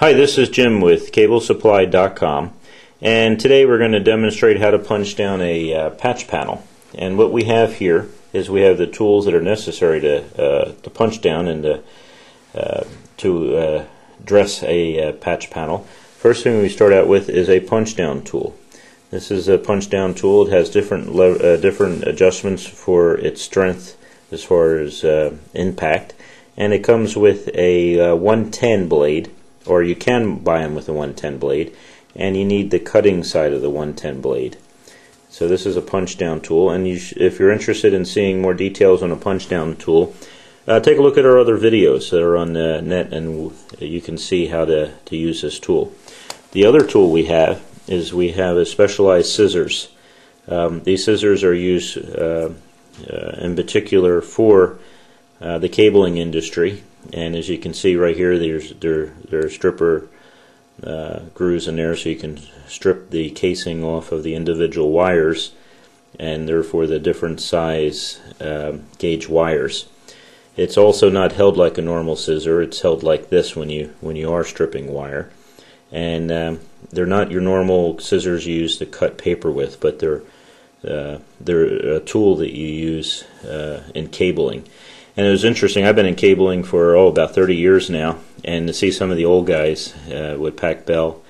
Hi, this is Jim with CableSupply.com and today we're going to demonstrate how to punch down a uh, patch panel. And what we have here is we have the tools that are necessary to, uh, to punch down and to, uh, to uh, dress a uh, patch panel. First thing we start out with is a punch down tool. This is a punch down tool. It has different uh, different adjustments for its strength as far as impact and it comes with a 110 blade or you can buy them with a 110 blade and you need the cutting side of the 110 blade. So this is a punch down tool and you if you're interested in seeing more details on a punch down tool uh, take a look at our other videos that are on the net and you can see how to, to use this tool. The other tool we have is we have a specialized scissors. Um, these scissors are used uh, uh, in particular for uh, the cabling industry. And as you can see right here there's there, there are stripper uh, grooves in there so you can strip the casing off of the individual wires and therefore the different size uh, gauge wires. It's also not held like a normal scissor. It's held like this when you when you are stripping wire. And um, they're not your normal scissors used to cut paper with but they're uh, they're a tool that you use uh, in cabling and it was interesting. I've been in cabling for oh about 30 years now, and to see some of the old guys uh, with Pac Bell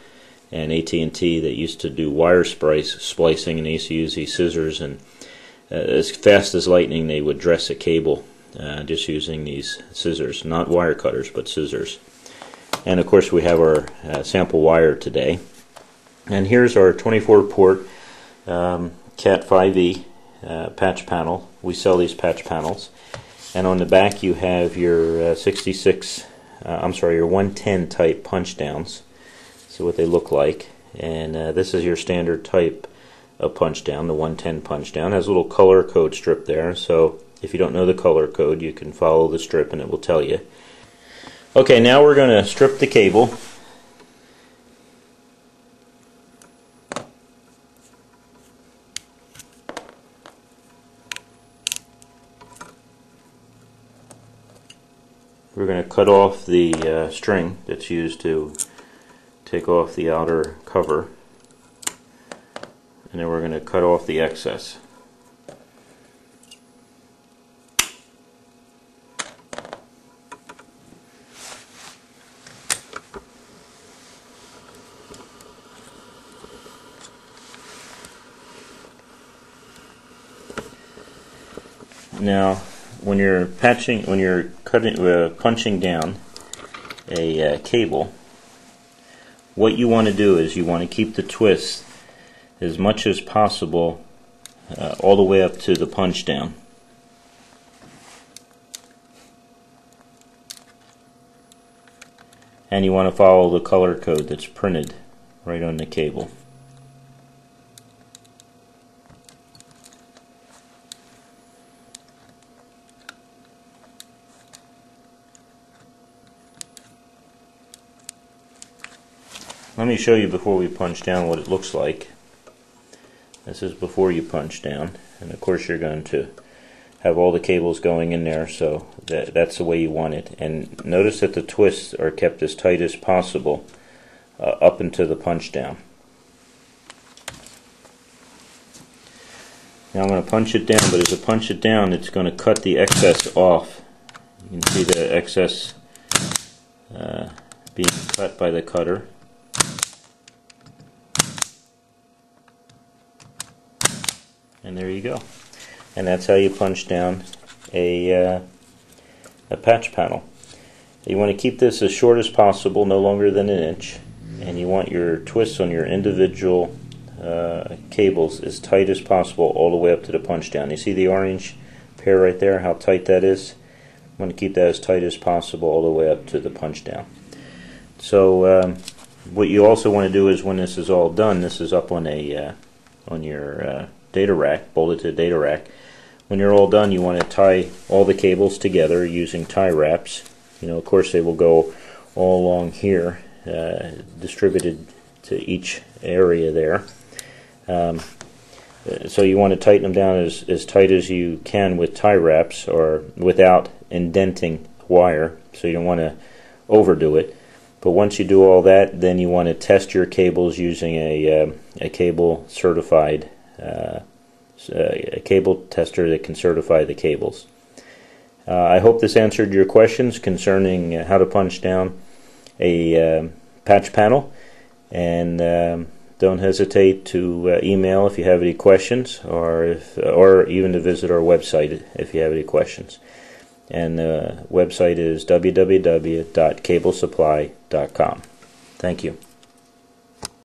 and AT&T that used to do wire splice, splicing, and they used to use these scissors, and uh, as fast as lightning, they would dress a cable uh, just using these scissors, not wire cutters, but scissors. And of course, we have our uh, sample wire today. And here's our 24 port um, Cat 5e uh, patch panel. We sell these patch panels and on the back you have your uh, 66 uh, I'm sorry your 110 type punch downs. See what they look like. And uh, this is your standard type of punch down the 110 punch down. Has a little color code strip there. So if you don't know the color code you can follow the strip and it will tell you. Okay now we're going to strip the cable we're going to cut off the uh, string that's used to take off the outer cover and then we're going to cut off the excess. Now when you're patching, when you're cutting, uh, punching down a uh, cable, what you want to do is you want to keep the twist as much as possible uh, all the way up to the punch down. And you want to follow the color code that's printed right on the cable. Let me show you before we punch down what it looks like. This is before you punch down and of course you're going to have all the cables going in there so that, that's the way you want it and notice that the twists are kept as tight as possible uh, up into the punch down. Now I'm going to punch it down but as I punch it down it's going to cut the excess off. You can see the excess uh, being cut by the cutter. And there you go. And that's how you punch down a, uh, a patch panel. You want to keep this as short as possible no longer than an inch. And you want your twists on your individual uh, cables as tight as possible all the way up to the punch down. You see the orange pair right there how tight that is? I want to keep that as tight as possible all the way up to the punch down. So um, what you also want to do is when this is all done this is up on a uh, on your uh, data rack, bolted to the data rack. When you're all done, you want to tie all the cables together using tie wraps. You know, of course, they will go all along here, uh, distributed to each area there. Um, so you want to tighten them down as, as tight as you can with tie wraps or without indenting wire. So you don't want to overdo it. But once you do all that, then you want to test your cables using a, uh, a cable certified uh, a cable tester that can certify the cables. Uh, I hope this answered your questions concerning uh, how to punch down a uh, patch panel. And um, don't hesitate to uh, email if you have any questions, or if, or even to visit our website if you have any questions. And the website is www.cablesupply.com. Thank you.